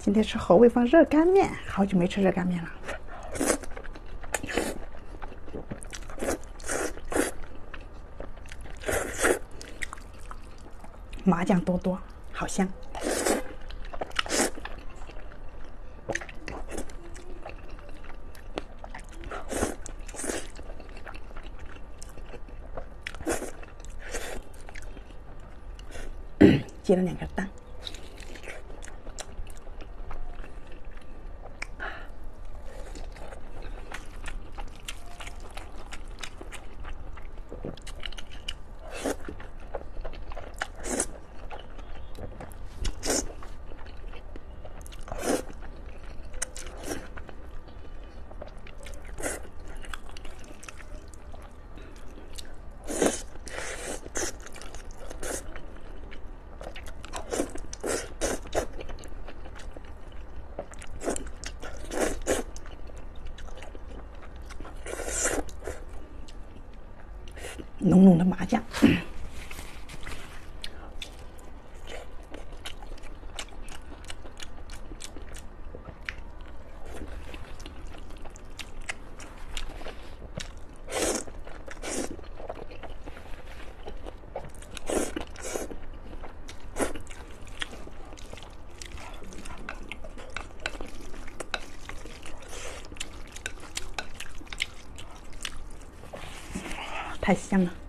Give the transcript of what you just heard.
今天吃猴味放热干面，好久没吃热干面了。麻酱多多，好香。煎了两个蛋。浓浓的麻酱，太香了。